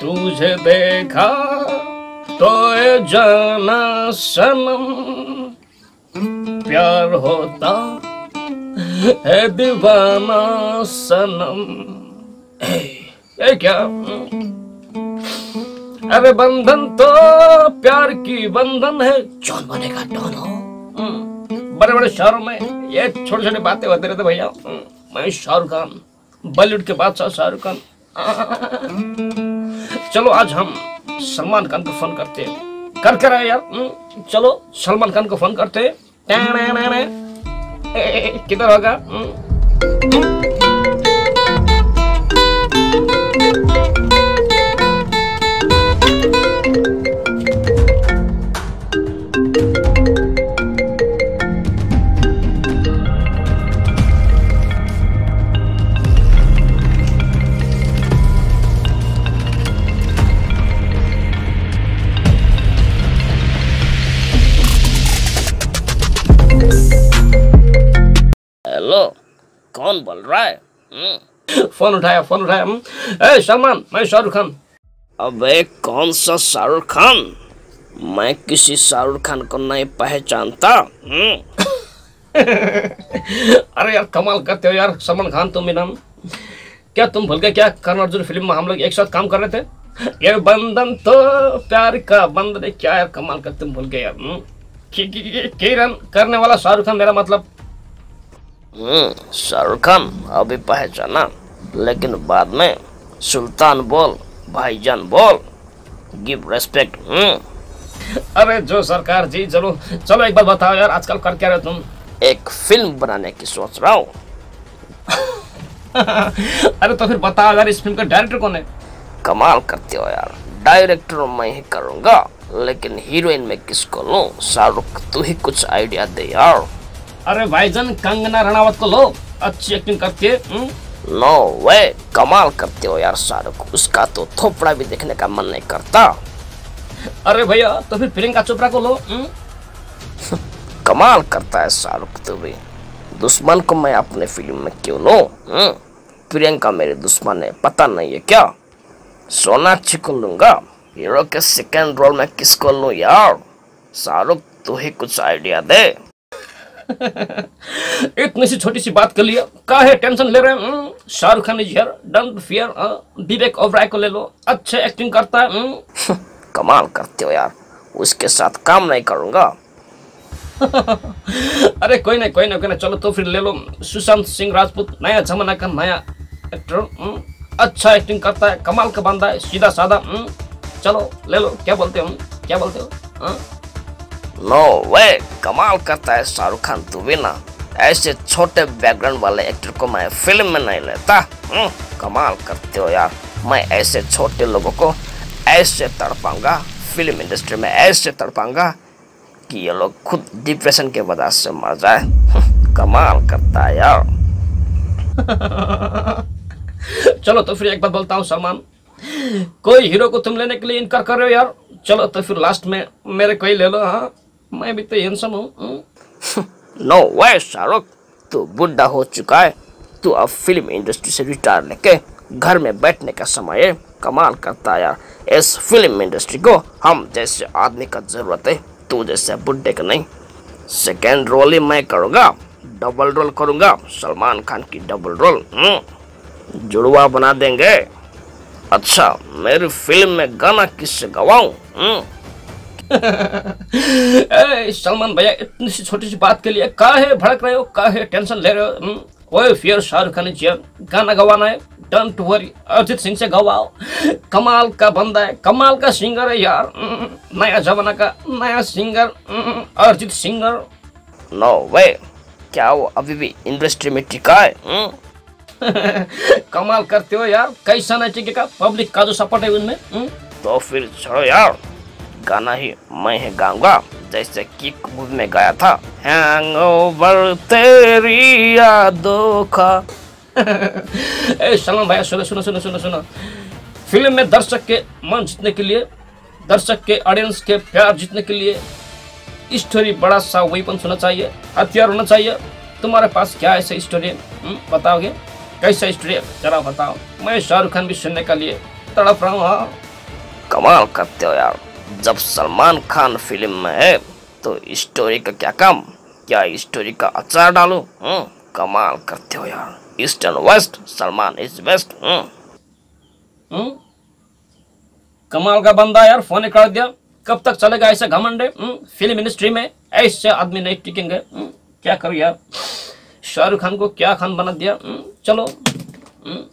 तुझे देखा तो ये जाना सनम। प्यार होता है दीवाना सनम। ए, ये क्या? अरे बंधन तो प्यार की बंधन है। जौन बनेगा डॉन हो। बड़े बड़े शहरों में ये छोटी छोटी बातें होते रहते भैया। हम्म, मैं शाहरुख खान। बॉलीवुड के बादशाह शाहरुख खान। चलो आज हम सलमान खान को फ़ोन करते हैं। कर कर आए यार? हम्म, चलो सलमान खान को फ़ोन करते हैं। किधर होगा? हेलो कौन बोल रहा है? हम्म, फ़ोन उठाया फ़ोन उठाया। हम्म, ए सलमान मैं शाहरुख खान। अबे कौन सा शाहरुख खान? मैं किसी शाहरुख खान को नहीं पहचानता। हम्म। अरे यार कमाल करते हो यार सलमान खान तुम भी नाम। क्या तुम भूल गए? क्या कर्ण अर्जुन फ़िल्म में हम लोग एक साथ काम कर रहे थे? ये बंधन तो प्यार का बंधन क्या यार कमाल कर तुम भूल गए यार। किरण करने वाला शाहरुख खान मेरा मतलब। शाहरुख खान अभी पहचाना लेकिन बाद में सुल्तान बोल भाईजान बोल। Give respect hmm. अरे जो सरकार जी चलो चलो एक बात बताओ यार आजकल कर क्या रहे तुम? एक फ़िल्म बनाने की सोच रहा हूँ। अरे तो फिर बताओ यार इस फ़िल्म का डायरेक्टर कौन है? कमाल करते हो यार। डायरेक्टर मैं ही करूँगा लेकिन हीरोइन में किसको लूँ? शाहरुख तू ही कुछ आइडिया दे यार। अरे भाईजान कंगना रनावत को लो। अच्छी एक्टिंग करती है नो वे कमाल करते हो यार शाहरुख। उसका तो थोपड़ा भी देखने का मन नहीं करता। अरे भैया तो फिर प्रियंका चोपड़ा को लो हम्म? कमाल करता है शाहरुख तो भी। दुश्मन को मैं अपने फ़िल्म में क्यों लूँ हम्म? प्रियंका मेरे दुश्मन है पता नहीं है क्या? सोनाक्षी को लूँगा। हीरो के सेकेंड रोल में किसको लूँ यार? शाहरुख तू ही कुछ आइडिया दे। इतनी सी छोटी सी बात के लिए काहे टेंशन ले रहे हैं हम्म? Shahrukh Khan is here don't fear Vivek Oberoi को ले लो अच्छे एक्टिंग करता है हम्म? कमाल करते हो यार उसके साथ काम नहीं करूँगा अरे कोई नहीं कोई नहीं कोई नहीं चलो तो फिर ले लो सुशांत सिंह राजपूत नया जमाना का नया एक्टर हम्म? अच्छा एक्टिंग करता है कमाल का बंदा है सीधा साधा? चलो ले लो क्या बोलते हो? क्या बोलते हो हाँ? नो वे कमाल करता है शाहरुख खान तू भी ना। ऐसे छोटे बैकग्राउंड वाले एक्टर को मैं फ़िल्म में नहीं लेता। हम्म, कमाल करते हो यार। मैं ऐसे छोटे लोगों को ऐसे तड़पाऊँगा फ़िल्म इंडस्ट्री में ऐसे तड़पाऊँगा कि ये लोग खुद डिप्रेशन के वजह से मर जाए। हम्म, कमाल करता है यार। चलो तो फिर एक बात बोलता हूँ सलमान। कोई हीरो को तुम लेने के लिए इनकार कर रहे हो यार? चलो तो फिर लास्ट में मेरे कोई ले लो हाँ। मैं भी तो हैंडसम हूँ नो वे शाहरुख तू बुढ़ा हो चुका है। तू अब फ़िल्म इंडस्ट्री से रिटायर लेके घर में बैठने का समय है। कमाल करता यार। इस फ़िल्म इंडस्ट्री को हम जैसे आदमी का ज़रूरत है। तू जैसे बुढ़े का नहीं। सेकेंड रोल ही मैं करूँगा। डबल रोल करूँगा। सलमान खान की डबल रोल हम्म, जुड़वा बना देंगे। अच्छा मेरी फ़िल्म में गाना किससे गवाऊं? हम्म? सलमान भैया इतनी सी छोटी सी बात के लिए काहे भड़क रहे हो? काहे टेंशन ले रहे हो? हम्म? ओए फियर शाहरुख खान जी गाना गवाना है। डोंट वरी अरिजीत सिंह से गवाओ। कमाल का बंदा है कमाल का सिंगर है यार। हम्म, नया जमाना का नया सिंगर हम्म, अरिजीत सिंगर नो वे क्या वो अभी भी इंडस्ट्री में टिका है? हम्म? कमाल करते हो यार कैसा टिकेगा पब्लिक का जो सपोर्ट है उनमें हम्म? तो फिर छोड़ो यार। गाना ही मैं ही गाऊँगा जैसे किक मूवी में गाया था। हैंगओवर तेरी यादों का। ए सलमान भैया सुनो सुनो सुनो सुनो सुनो। फ़िल्म में दर्शक के मन जीतने के लिए दर्शक के ऑडियंस के प्यार जीतने के लिए स्टोरी बड़ा सा वेपन होना चाहिए हथियार होना चाहिए। तुम्हारे पास क्या ऐसे स्टोरी है हम्म, बताओगे? कैसा स्टोरी है? जरा बताओ। मैं शाहरुख खान भी सुनने के लिए तड़प रहा हूँ हाँ। कमाल करते हो यार। जब सलमान खान फ़िल्म में है तो स्टोरी का क्या काम? क्या स्टोरी का अचार डालो? हम्म कमाल करते हो यार। East and west Salman is best hmm. कमाल का बंदा यार फ़ोन काट दिया। कब तक चलेगा ऐसे घमंड? हम्म, फ़िल्म इंडस्ट्री में ऐसे आदमी नहीं टिकेंगे। हम्म, क्या करूँ यार? शाहरुख खान को क्या खान बना दिया? हम्म, चलो। हम्म,